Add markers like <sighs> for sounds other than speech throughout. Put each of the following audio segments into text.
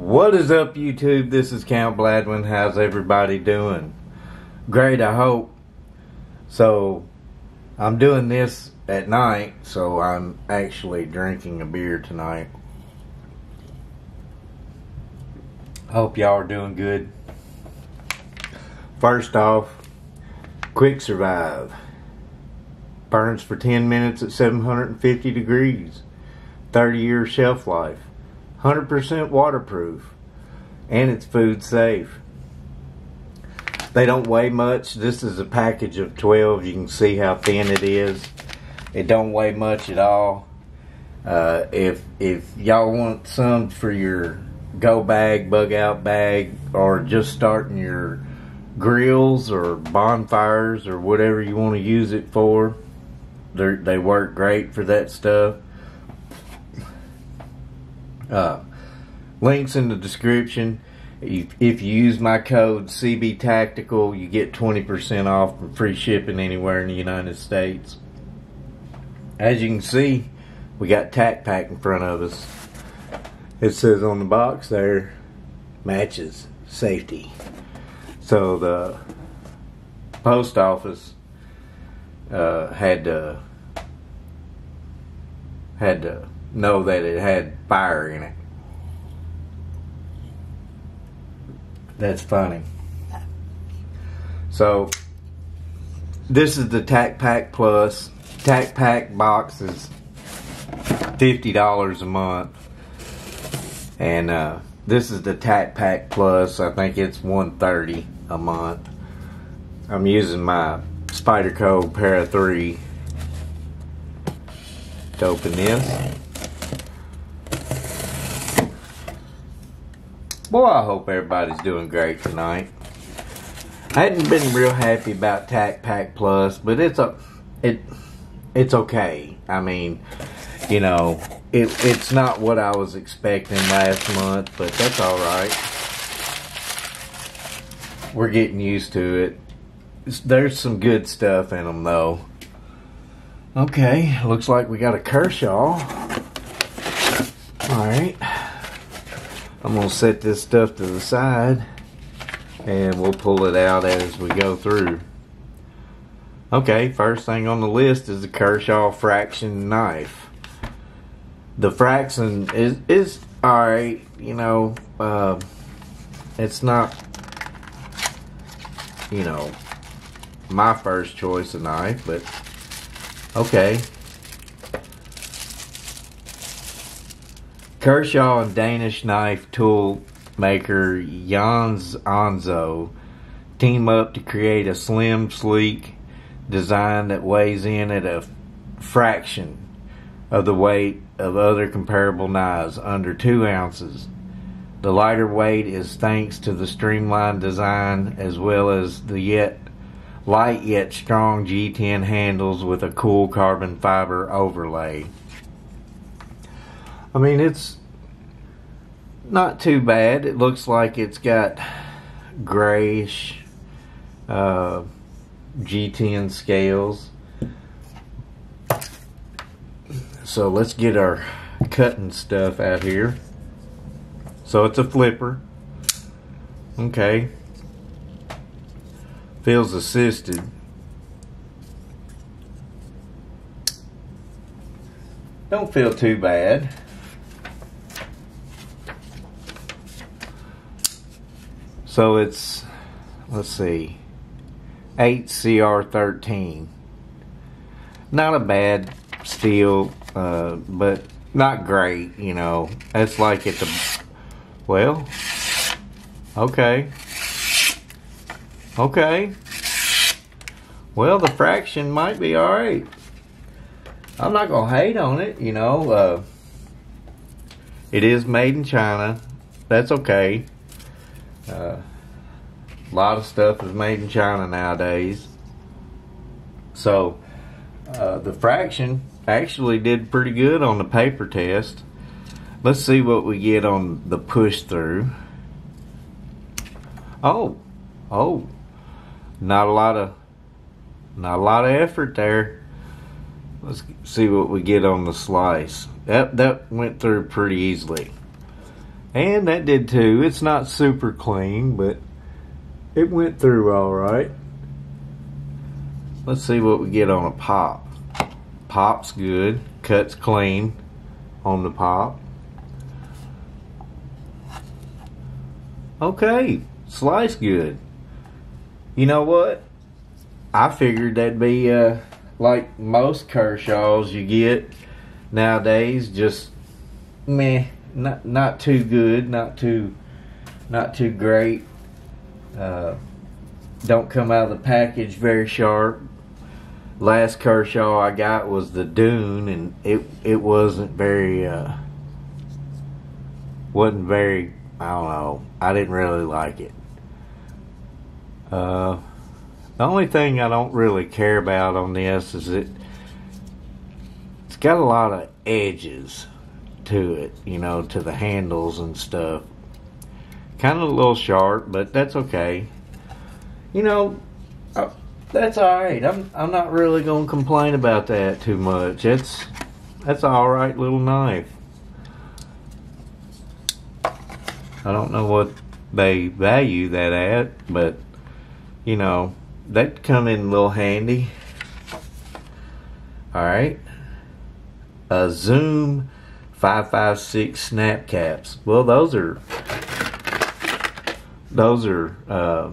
What is up, YouTube? This is Count Baldwin. How's everybody doing? Great, I hope. So, I'm doing this at night, so I'm actually drinking a beer tonight. Hope y'all are doing good. First off, Quick Survive. Burns for 10 minutes at 750 degrees. 30 year shelf life. 100% waterproof. And it's food safe. They don't weigh much. This is a package of 12. You can see how thin it is. It don't weigh much at all. Uh, if if y'all want some for your go bag, bug out bag, or just starting your grills or bonfires or whatever you want to use it for, they they work great for that stuff. Uh, links in the description. If, if you use my code CB Tactical, you get 20% off and free shipping anywhere in the United States. As you can see, we got Tac Pack in front of us. It says on the box there, matches safety. So the post office uh, had to had to know that it had fire in it. That's funny. So this is the Tac Pack Plus. Tac Pack box is fifty dollars a month, and uh, this is the Tac Pack Plus. I think it's one thirty a month. I'm using my Spyderco Para Three to open this. Boy, I hope everybody's doing great tonight. I hadn't been real happy about Tac Pack Plus, but it's a it it's okay. I mean, you know, it it's not what I was expecting last month, but that's all right. We're getting used to it. There's some good stuff in them though. Okay, looks like we got a Kershaw. All right. I'm going to set this stuff to the side and we'll pull it out as we go through. Okay, first thing on the list is the Kershaw Fraction knife. The Fraction is, is alright, you know, uh, it's not, you know, my first choice of knife, but okay. Kershaw and Danish knife tool maker Jens Anso team up to create a slim, sleek design that weighs in at a fraction of the weight of other comparable knives, under two ounces. The lighter weight is thanks to the streamlined design as well as the yet light yet strong G10 handles with a cool carbon fiber overlay. I mean, it's not too bad. It looks like it's got grayish uh, G10 scales. So let's get our cutting stuff out here. So it's a flipper. Okay. Feels assisted. Don't feel too bad. So it's, let's see, 8CR13. Not a bad steel, uh, but not great, you know. It's like it's a, well, okay. Okay. Well, the fraction might be alright. I'm not going to hate on it, you know. Uh, it is made in China. That's okay. Uh, a lot of stuff is made in China nowadays. So uh, the fraction actually did pretty good on the paper test. Let's see what we get on the push through. Oh, oh, not a lot of, not a lot of effort there. Let's see what we get on the slice. That that went through pretty easily. And that did too. It's not super clean, but it went through all right. Let's see what we get on a pop. Pop's good. Cuts clean on the pop. Okay, slice good. You know what? I figured that'd be uh, like most Kershaws you get nowadays, just meh, not not too good, not too not too great. Uh, don't come out of the package very sharp. Last Kershaw I got was the Dune, and it it wasn't very uh, wasn't very I don't know. I didn't really like it. Uh, the only thing I don't really care about on this is it it's got a lot of edges to it, you know, to the handles and stuff. Kind of a little sharp, but that's okay. You know, uh, that's all right. I'm I'm not really gonna complain about that too much. It's that's all right little knife. I don't know what they value that at, but you know, that come in a little handy. Alright. A Zoom 556 snap caps. Well, those are those are uh,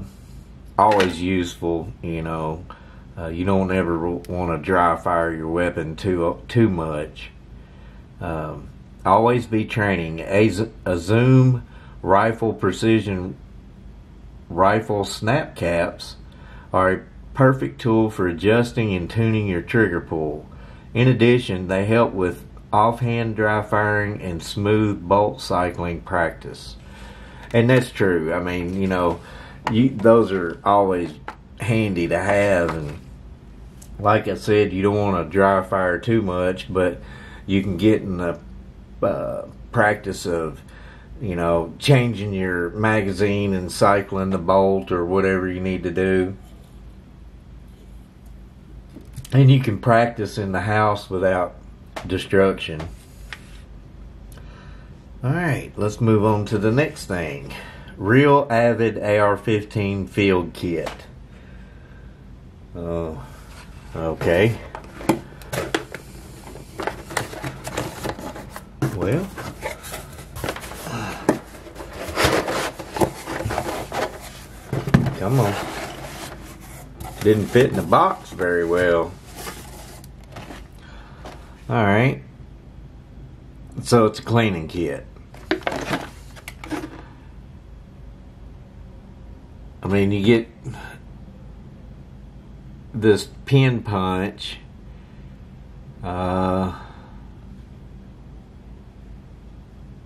always useful, you know. Uh, you don't ever want to dry fire your weapon too too much. Um, always be training. A, a Zoom rifle precision rifle snap caps are a perfect tool for adjusting and tuning your trigger pull. In addition, they help with offhand dry firing and smooth bolt cycling practice. And that's true. I mean, you know, you, those are always handy to have and like I said, you don't want to dry fire too much, but you can get in the uh, practice of you know, changing your magazine and cycling the bolt or whatever you need to do. And you can practice in the house without destruction. Alright, let's move on to the next thing. Real Avid AR-15 Field Kit. Oh, okay. Well, Come on. Didn't fit in the box very well. Alright. So it's a cleaning kit. I mean, you get this pin punch. Uh,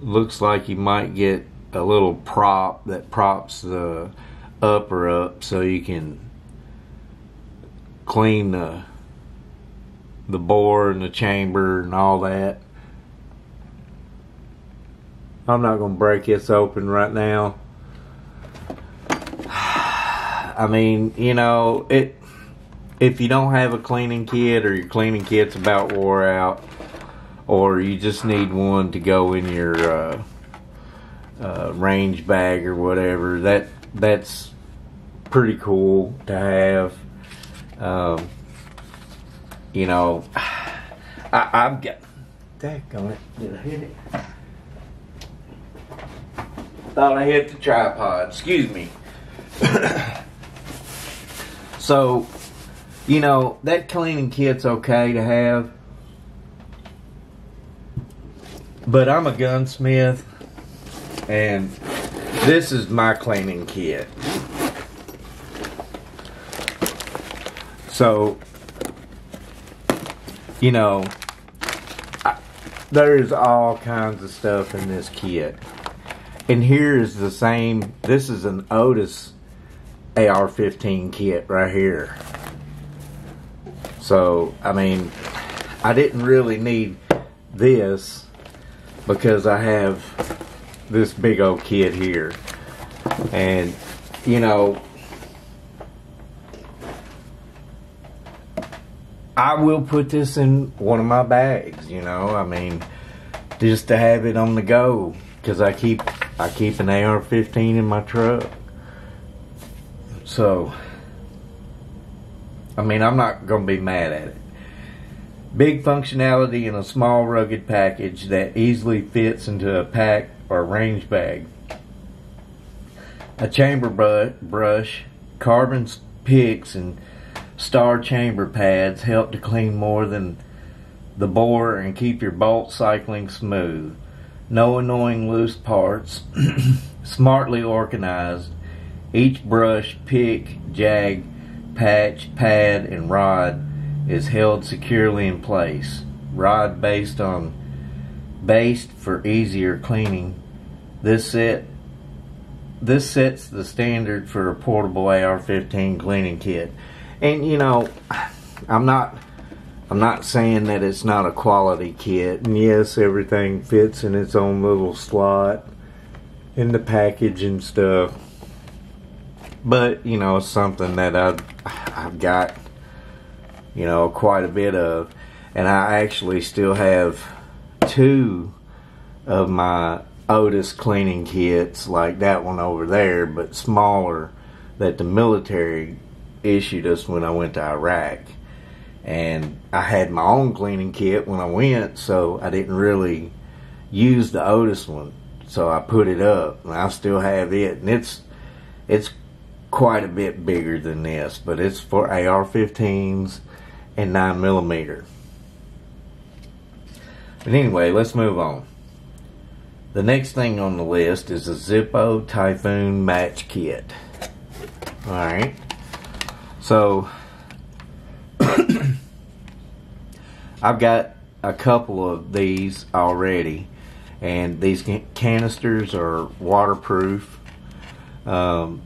looks like you might get a little prop that props the upper up so you can clean the the bore and the chamber and all that. I'm not going to break this open right now. <sighs> I mean, you know, it if you don't have a cleaning kit or your cleaning kit's about wore out or you just need one to go in your uh, uh, range bag or whatever, that that's pretty cool to have. Um, you know, <sighs> I, I've got. Daggone it. Did I hit it? Thought I hit the tripod. Excuse me. <coughs> so, you know, that cleaning kit's okay to have. But I'm a gunsmith, and this is my cleaning kit. So, you know, I, there's all kinds of stuff in this kit. And here is the same, this is an Otis AR 15 kit right here. So, I mean, I didn't really need this because I have this big old kit here. And, you know, I will put this in one of my bags, you know. I mean, just to have it on the go because I keep I keep an AR-15 in my truck. So, I mean, I'm not going to be mad at it. Big functionality in a small rugged package that easily fits into a pack or range bag. A chamber brush, carbon picks, and star chamber pads help to clean more than the bore and keep your bolt cycling smooth. No annoying loose parts, <clears throat> smartly organized. Each brush, pick, jag, patch, pad, and rod is held securely in place. Rod based on based for easier cleaning. This set this sets the standard for a portable AR-15 cleaning kit. And you know, I'm not I'm not saying that it's not a quality kit. And yes, everything fits in its own little slot in the package and stuff. But, you know, it's something that I've, I've got, you know, quite a bit of. And I actually still have two of my Otis cleaning kits, like that one over there, but smaller, that the military issued us when I went to Iraq and I had my own cleaning kit when I went, so I didn't really use the Otis one. So I put it up, and I still have it, and it's it's quite a bit bigger than this, but it's for AR-15s and 9 millimeter. But anyway, let's move on. The next thing on the list is a Zippo Typhoon Match Kit. Alright. So, <coughs> I've got a couple of these already, and these canisters are waterproof. Um,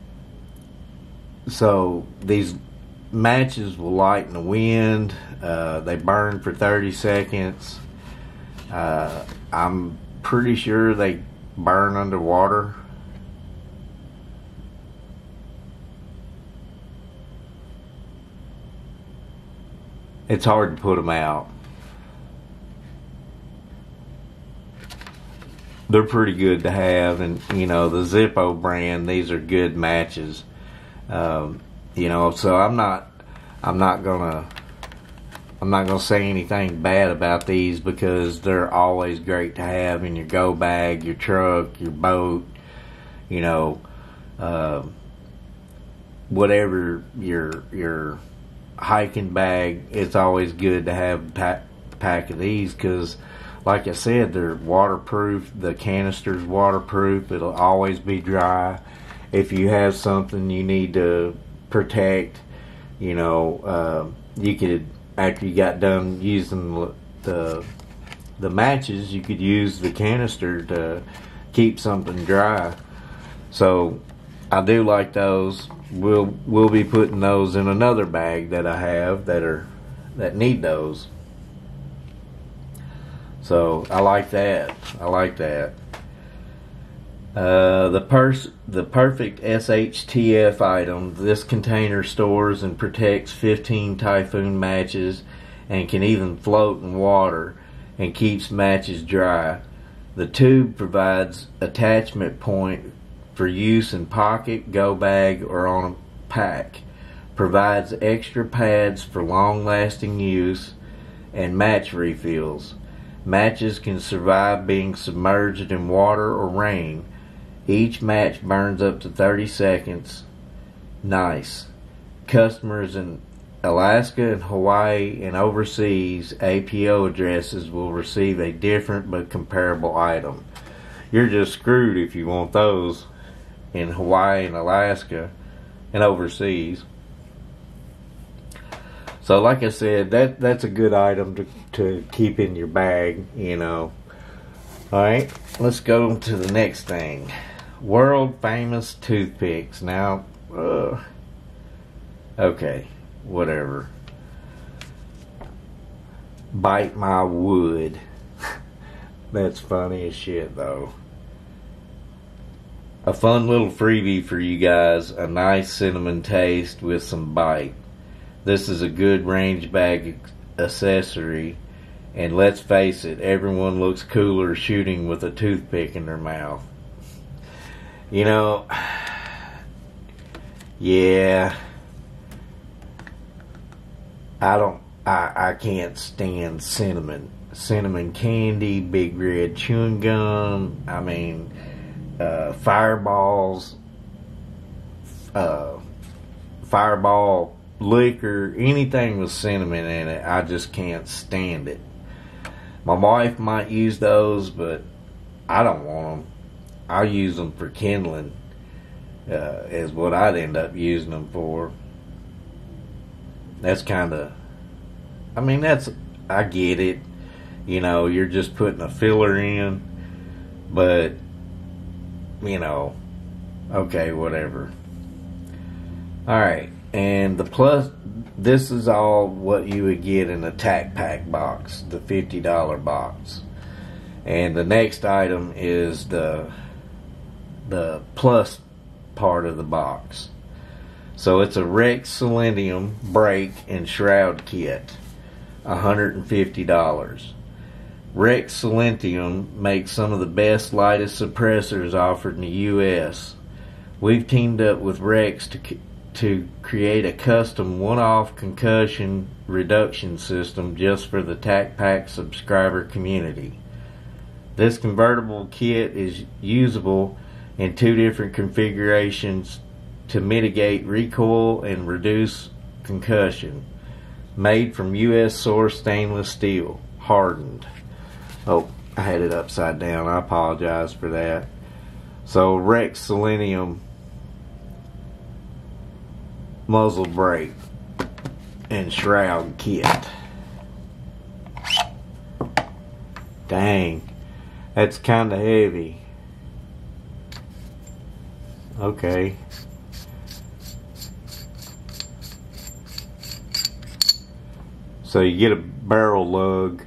so these matches will light in the wind. Uh, they burn for 30 seconds. Uh, I'm pretty sure they burn underwater. It's hard to put them out. they're pretty good to have, and you know the Zippo brand. These are good matches. Um, you know, so I'm not, I'm not gonna, I'm not gonna say anything bad about these because they're always great to have in your go bag, your truck, your boat. You know, uh, whatever your your hiking bag. It's always good to have a pack, pack of these because like I said, they're waterproof. The canister's waterproof. It'll always be dry. If you have something you need to protect, you know, uh, you could after you got done using the the matches, you could use the canister to keep something dry. So I do like those. We'll we'll be putting those in another bag that I have that are that need those. So I like that. I like that. Uh, the pers- the perfect SHTF item. This container stores and protects 15 Typhoon matches and can even float in water and keeps matches dry. The tube provides attachment point for use in pocket, go bag, or on a pack. Provides extra pads for long lasting use and match refills. Matches can survive being submerged in water or rain. Each match burns up to 30 seconds. Nice. Customers in Alaska and Hawaii and overseas APO addresses will receive a different but comparable item. You're just screwed if you want those in Hawaii and Alaska and overseas. So, like I said, that that's a good item to to keep in your bag. You know. All right, let's go to the next thing. World famous toothpicks. Now, uh, okay, whatever. Bite my wood. <laughs> That's funny as shit, though. A fun little freebie for you guys. A nice cinnamon taste with some bite. This is a good range bag accessory And let's face it, everyone looks cooler shooting with a toothpick in their mouth. You know, <sighs> yeah, I don't, I, I can't stand cinnamon. Cinnamon candy, big red chewing gum, I mean, uh, fireballs, uh, fireball liquor, anything with cinnamon in it, I just can't stand it. My wife might use those, but I don't want them. I use them for kindling, uh, is what I'd end up using them for. That's kind of, I mean, that's, I get it. You know, you're just putting a filler in, but, you know, okay, whatever. All right, and the plus, this is all what you would get in a Tac Pack box, the $50 box. And the next item is the the plus part of the box. So it's a Rex Silentium brake and shroud kit, $150. Rex Silentium makes some of the best lightest suppressors offered in the U.S. We've teamed up with Rex to to create a custom one-off concussion reduction system just for the TAC Pack subscriber community. This convertible kit is usable in two different configurations to mitigate recoil and reduce concussion. Made from U.S. source stainless steel, hardened. Oh, I had it upside down. I apologize for that. So Rex Silentium muzzle brake and shroud kit. Dang, that's kind of heavy. Okay. So you get a barrel lug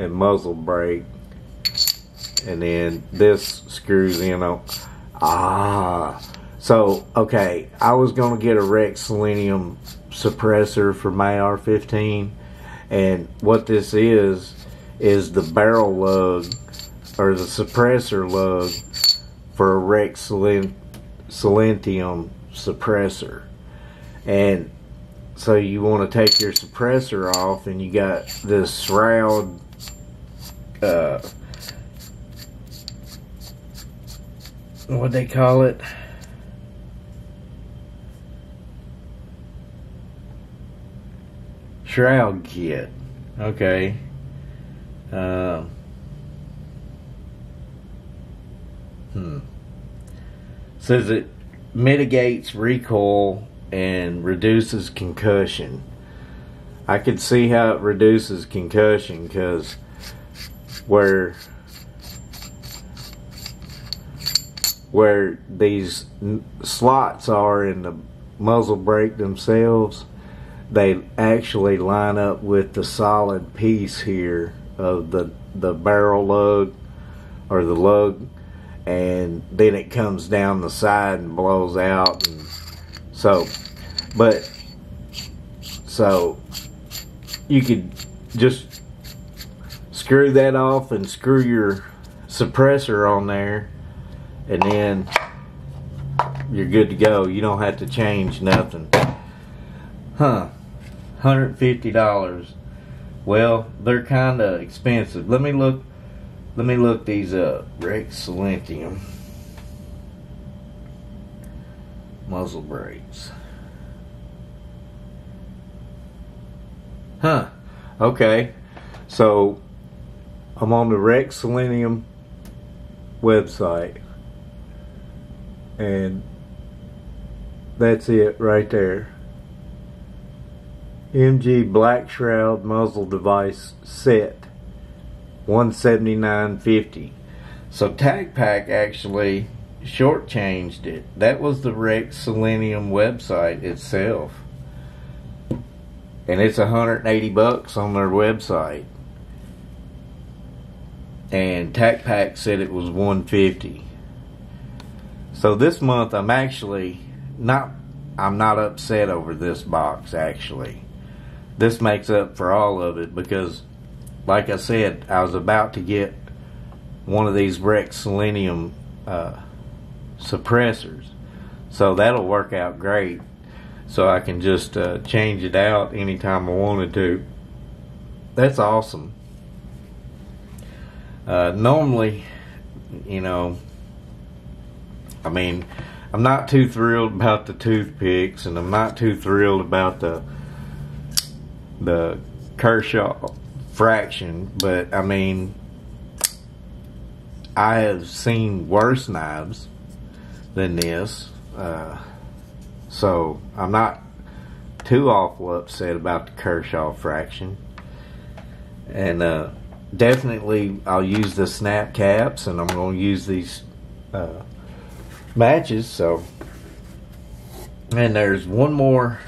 and muzzle brake and then this screws in on ah. So okay I was gonna get a Rex Silentium suppressor for my AR-15 and what this is is the barrel lug or the suppressor lug for a Rex Silentium suppressor. And so you want to take your suppressor off and you got this shroud uh, what they call it? Shroud kit okay. Uh, hmm. Says it mitigates recoil and reduces concussion. I could see how it reduces concussion because where where these slots are in the muzzle brake themselves they actually line up with the solid piece here of the the barrel lug or the lug and then it comes down the side and blows out and so but so you could just screw that off and screw your suppressor on there and then you're good to go. You don't have to change nothing. Huh. $150 well they're kind of expensive. Let me look let me look these up. Rex Silentium muzzle brakes. Huh. Okay. So I'm on the Rex Silentium website. And that's it right there. MG Black Shroud muzzle device set 179.50 so Tac Pack actually shortchanged it. That was the Rex Silentium website itself. And it's 180 bucks on their website and Tac Pack said it was 150. So this month I'm actually not I'm not upset over this box actually. this makes up for all of it because, like I said, I was about to get one of these Rex Silentium uh, suppressors. So that'll work out great. So I can just uh, change it out anytime I wanted to. That's awesome. Uh, normally, you know, I mean, I'm not too thrilled about the toothpicks, and I'm not too thrilled about the the Kershaw fraction. But I mean, I have seen worse knives than this, uh, so I'm not too awful upset about the Kershaw fraction. And uh, definitely, I'll use the snap caps, and I'm going to use these uh, matches. So, and there's one more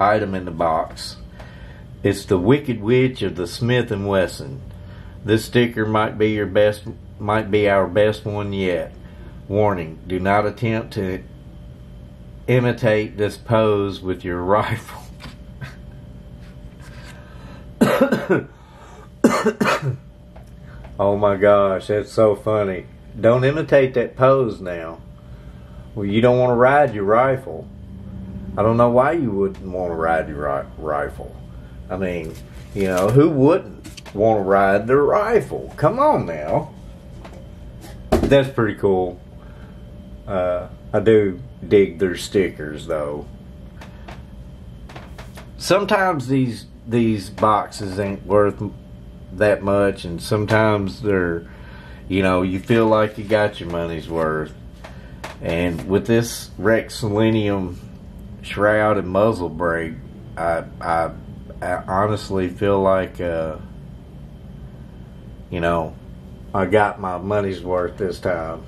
item in the box. It's the Wicked Witch of the Smith and Wesson. This sticker might be your best, might be our best one yet. Warning: Do not attempt to imitate this pose with your <laughs> rifle. <coughs> oh my gosh, that's so funny. Don't imitate that pose now. Well, you don't want to ride your rifle. I don't know why you wouldn't want to ride your ri- rifle. I mean, you know, who wouldn't want to ride their rifle? Come on now. That's pretty cool. Uh, I do dig their stickers though. Sometimes these these boxes ain't worth that much, and sometimes they're, you know, you feel like you got your money's worth. And with this Rex Silentium shroud and muzzle brake, I, I, I honestly feel like, uh, you know, I got my money's worth this time.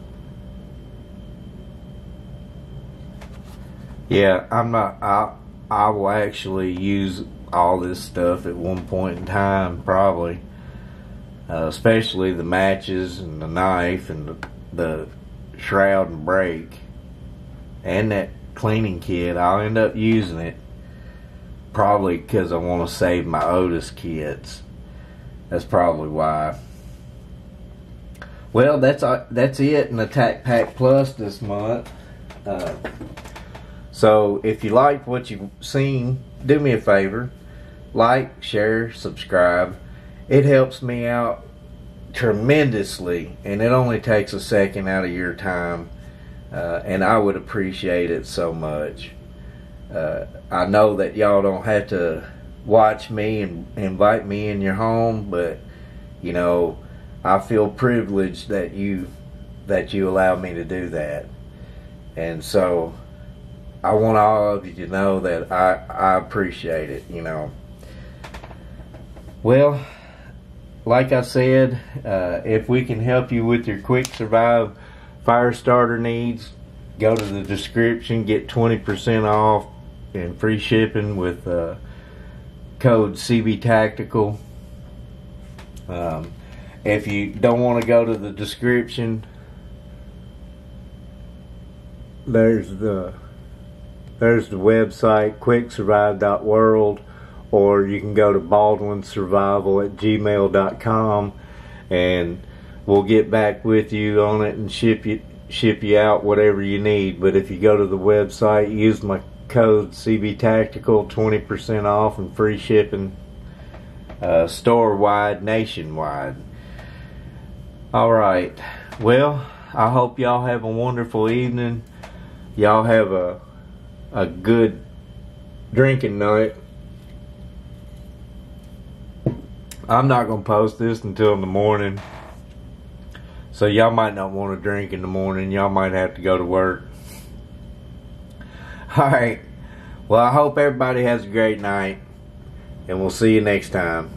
Yeah, I'm not. I I will actually use all this stuff at one point in time, probably. Uh, especially the matches and the knife and the, the shroud and brake and that cleaning kit. I'll end up using it probably because I want to save my Otis kits. That's probably why. Well, that's uh, that's it in Attack Pack Plus this month. Uh, so if you like what you've seen, do me a favor, like, share, subscribe. It helps me out tremendously, and it only takes a second out of your time, uh, and I would appreciate it so much. Uh, I know that y'all don't have to watch me and invite me in your home, but you know, I feel privileged that you that you allow me to do that, and so I want all of you to know that I I appreciate it. You know. Well, like I said, uh, if we can help you with your quick survive fire starter needs, go to the description, get 20% off and free shipping with uh, code CB Tactical. Um, if you don't want to go to the description, there's the there's the website quicksurvive.world or you can go to baldwinsurvival at gmail.com and we'll get back with you on it and ship you ship you out whatever you need. But if you go to the website, use my code CB Tactical, 20% off and free shipping uh, store wide, nationwide. All right. Well, I hope y'all have a wonderful evening. Y'all have a a good drinking night. I'm not going to post this until in the morning. So y'all might not want to drink in the morning. Y'all might have to go to work. <laughs> Alright. Well, I hope everybody has a great night. And we'll see you next time.